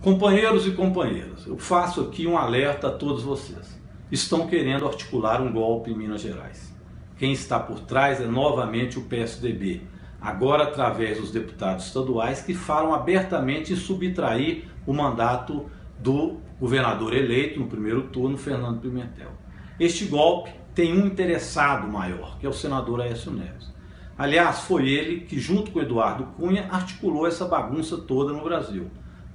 Companheiros e companheiras, eu faço aqui um alerta a todos vocês. Estão querendo articular um golpe em Minas Gerais. Quem está por trás é novamente o PSDB, agora através dos deputados estaduais que falam abertamente em subtrair o mandato do governador eleito no primeiro turno, Fernando Pimentel. Este golpe tem um interessado maior, que é o senador Aécio Neves. Aliás, foi ele que, junto com Eduardo Cunha, articulou essa bagunça toda no Brasil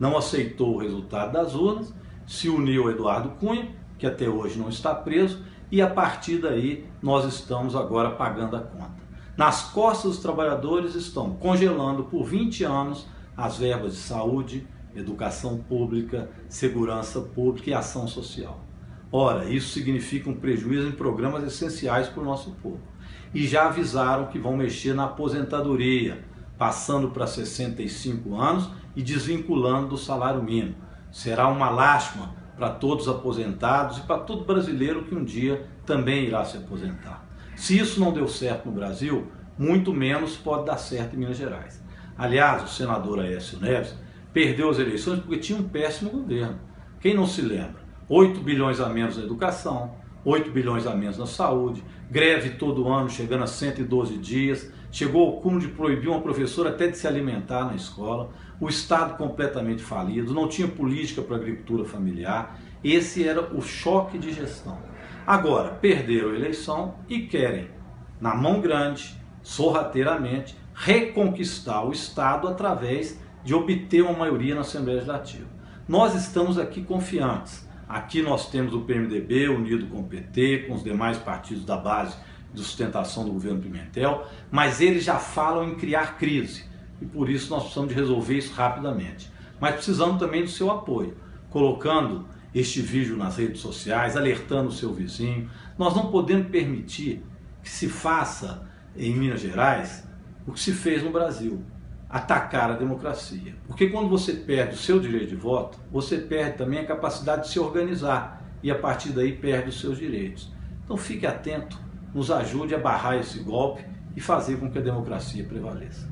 não aceitou o resultado das urnas, se uniu ao Eduardo Cunha, que até hoje não está preso, e a partir daí nós estamos agora pagando a conta. Nas costas dos trabalhadores estão congelando por 20 anos as verbas de saúde, educação pública, segurança pública e ação social. Ora, isso significa um prejuízo em programas essenciais para o nosso povo. E já avisaram que vão mexer na aposentadoria, passando para 65 anos e desvinculando do salário mínimo. Será uma lástima para todos os aposentados e para todo brasileiro que um dia também irá se aposentar. Se isso não deu certo no Brasil, muito menos pode dar certo em Minas Gerais. Aliás, o senador Aécio Neves perdeu as eleições porque tinha um péssimo governo. Quem não se lembra? 8 bilhões a menos na educação, 8 bilhões a menos na saúde, greve todo ano chegando a 112 dias, chegou ao cúmulo de proibir uma professora até de se alimentar na escola, o Estado completamente falido, não tinha política para a agricultura familiar, esse era o choque de gestão. Agora, perderam a eleição e querem, na mão grande, sorrateiramente, reconquistar o Estado através de obter uma maioria na Assembleia Legislativa. Nós estamos aqui confiantes Aqui nós temos o PMDB unido com o PT, com os demais partidos da base de sustentação do governo Pimentel, mas eles já falam em criar crise e por isso nós precisamos de resolver isso rapidamente. Mas precisamos também do seu apoio, colocando este vídeo nas redes sociais, alertando o seu vizinho. Nós não podemos permitir que se faça em Minas Gerais o que se fez no Brasil atacar a democracia. Porque quando você perde o seu direito de voto, você perde também a capacidade de se organizar e a partir daí perde os seus direitos. Então fique atento, nos ajude a barrar esse golpe e fazer com que a democracia prevaleça.